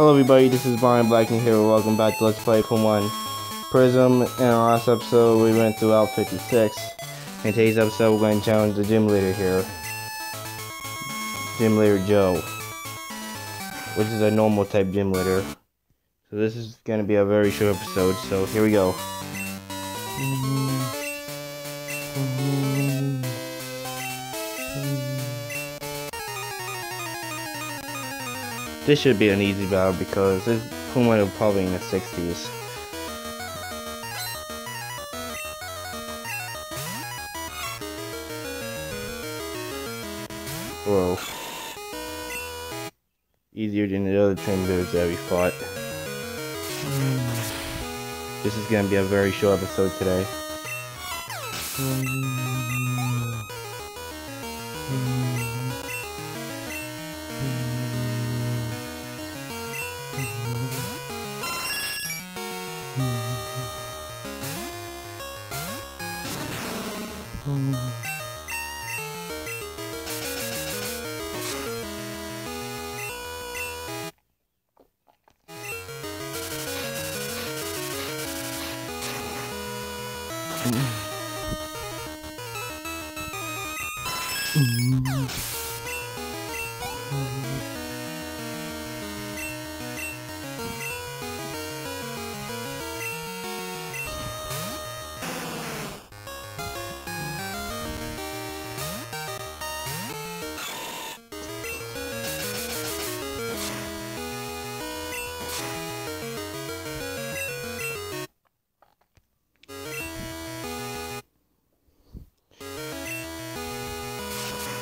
Hello everybody, this is Bryan Blackner here. Welcome back to Let's Play Pokemon Prism. In our last episode, we went through Route 56. In today's episode, we're going to challenge the gym leader here. Gym leader Joe. Which is a normal type gym leader. So this is going to be a very short episode, so here we go. This should be an easy battle because this Pokemon are probably in the 60s. Whoa. Easier than the other Timbers that we fought. This is gonna be a very short episode today. 嗯。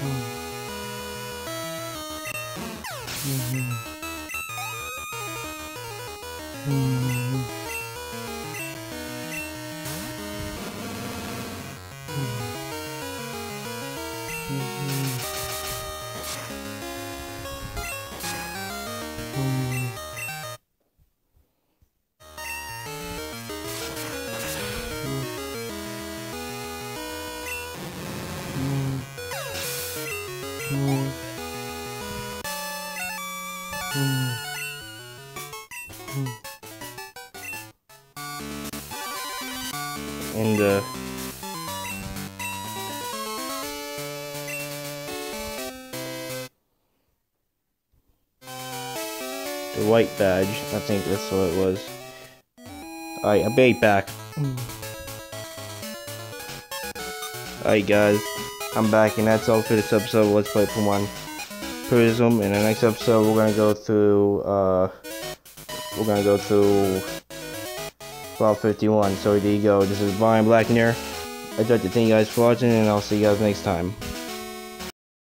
Mm-hmm. And uh the white badge, I think that's what it was. Alright, I'll be back. Alright guys, I'm back and that's all for this episode Let's Play Pokemon Prism. In the next episode we're gonna go through uh we're gonna go through Route 51. So there you go. This is Bryan Blackner. I'd like to thank you guys for watching and I'll see you guys next time.